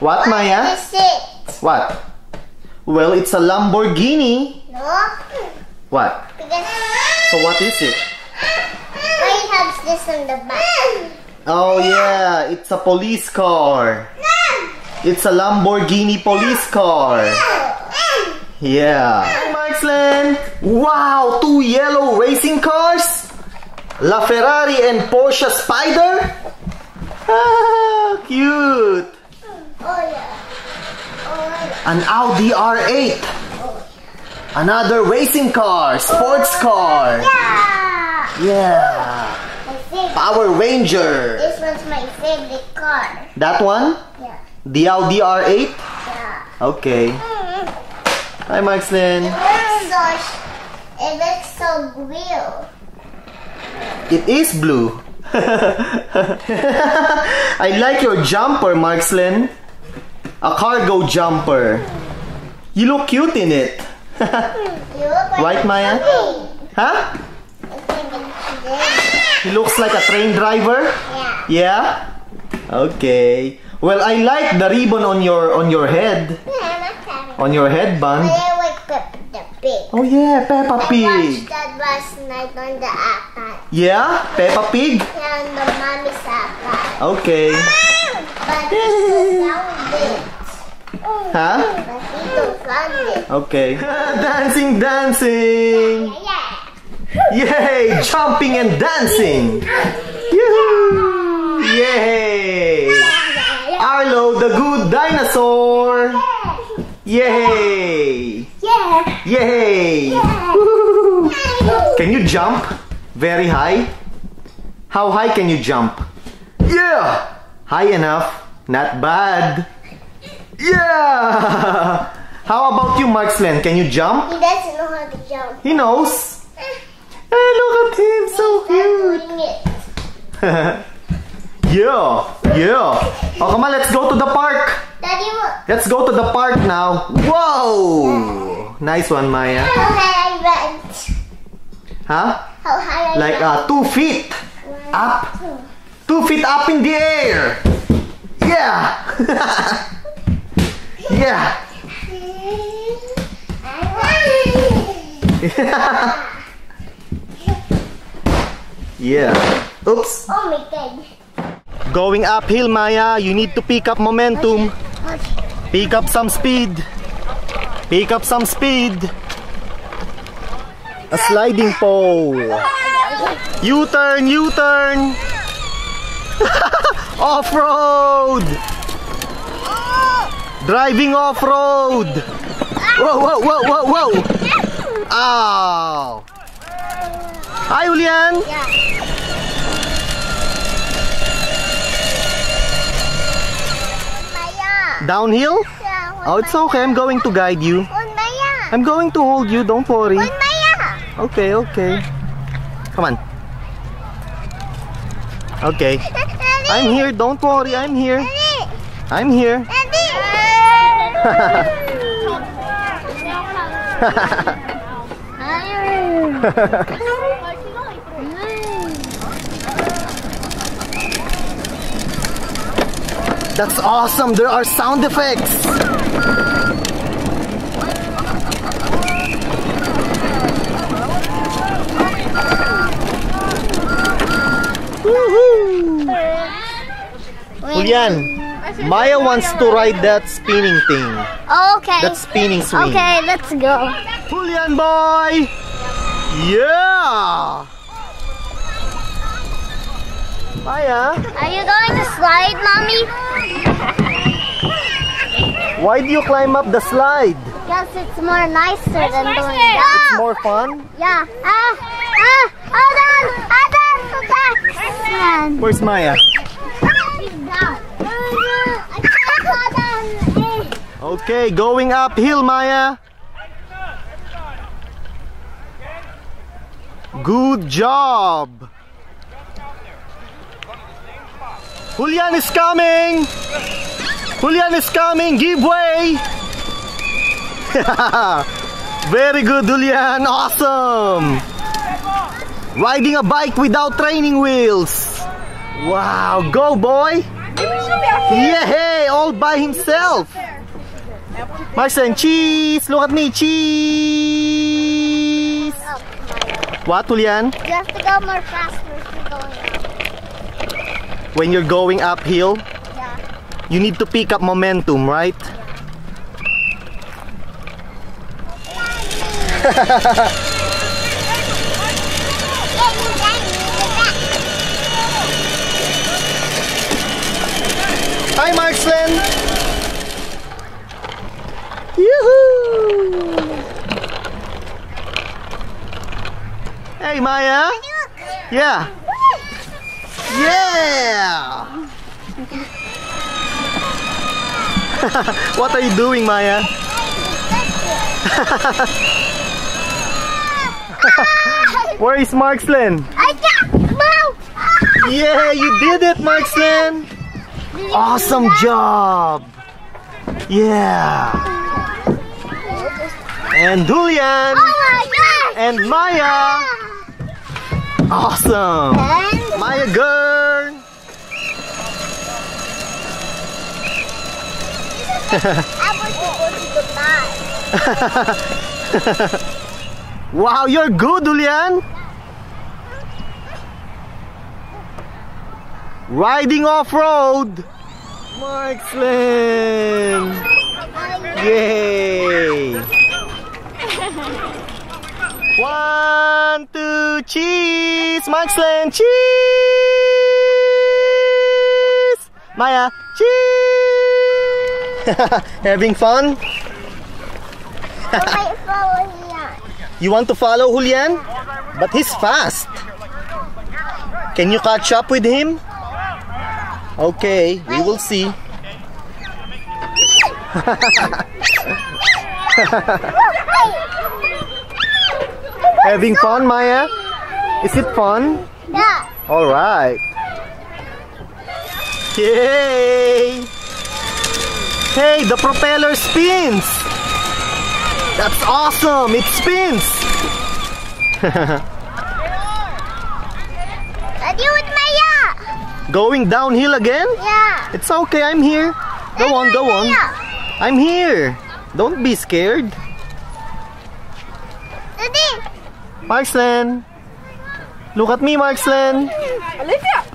What, Maya? What is it? What? Well, it's a Lamborghini. No? What? Because So what is it? why it has this on the back? Oh yeah, it's a police car. It's a Lamborghini police car. Yeah. Hi, Marksland. Wow, two yellow racing cars. La Ferrari and Porsche Spyder. Ah, cute. Oh yeah. Oh yeah. An Audi R8. Another racing car, sports car. Yeah. Yeah. Power Ranger. This was my favorite car. That one? Yeah. The Audi R8? Yeah. Okay. Mm. Hi, Marksland. It looks so. It looks so real. It is blue. I like your jumper, Marksland. A cargo jumper. You look cute in it. You look like Right, Maya? huh? It's like a train. He looks like a train driver. Yeah. Yeah? Okay. Well, I like the ribbon on your on your head. Yeah, I'm not having. On your headband. I like Peppa the Pig. Oh yeah, Peppa I Pig. watched that last night on the iPad. Yeah? Peppa Pig? Yeah, on the mommy's iPad. Okay. But he found it. Huh? Okay. dancing, dancing. Yay! Jumping and dancing. Yoo-hoo! Yay! Arlo, the good dinosaur. Yay! Yay! Can you jump very high? How high can you jump? Yeah! High enough. Not bad. Yeah! How about you, Marksland? Can you jump? He doesn't know how to jump. He knows. Hey, look at him, so cute. yeah, yeah. Oh, come on, let's go to the park. Daddy, look. Let's go to the park now. Whoa! Nice one, Maya. How high I went. Huh? How high I Like uh, two feet up. Two feet up in the air. Yeah. yeah. yeah. Oops. Oh my god. Going uphill, Maya, you need to pick up momentum. Pick up some speed. Pick up some speed. A sliding pole. U-turn, U-turn. off-road. Driving off-road. Whoa, whoa, whoa, whoa, whoa. Ow. Hi, Julian. Downhill? Oh, it's okay. I'm going to guide you. I'm going to hold you. Don't worry. Okay, okay. Come on. Okay. I'm here. Don't worry. I'm here. I'm here. That's awesome. There are sound effects. Julian, Maya wants to ride that spinning thing. Okay. That spinning swing. Okay, let's go. Julian boy! Yeah! Maya, Are you going to slide, mommy? why do you climb up the slide? Yes, it's more nicer than doing that. More fun? Yeah. Ah, ah, hold on, hold on, hold on. Where's Maya? She's down. I can't hold on. Okay, going uphill, Maya. Good job. Julian is coming. Julian is coming. Give way. Very good, Julian. Awesome. Riding a bike without training wheels. Wow, go boy. Maybe she'll be okay. Yay! All by himself. Marcel, cheese! Look at me, cheese! What, Julian? You have to go more faster if you're going up. When you're going uphill, Yeah. you need to pick up momentum, right? Hi, Marksland! Yoo-hoo! Hey, Maya! Yeah! Yeah! what are you doing, Maya? Where is Marksland? I! Yeah, you did it, Marksland! Awesome job! Yeah! And Julian! Oh! And Maya! Awesome! And Maya girl! I want to go to the bar. Wow, you're good, Julian! Riding off-road! Marksland! Yay! One, two, cheese! Marksland, cheese! Maya, cheese! Having fun? I might follow here. You want to follow Julian? But he's fast. Can you catch up with him? Okay, we will see. Having fun, Maya? Is it fun? Yeah. All right. Yay! Hey, the propeller spins! That's awesome! It spins! With Maya. Going downhill again? Yeah. It's okay, I'm here. Go on, go on. Maya. I'm here. Don't be scared. Marksland. Look at me, Marksland. Olivia!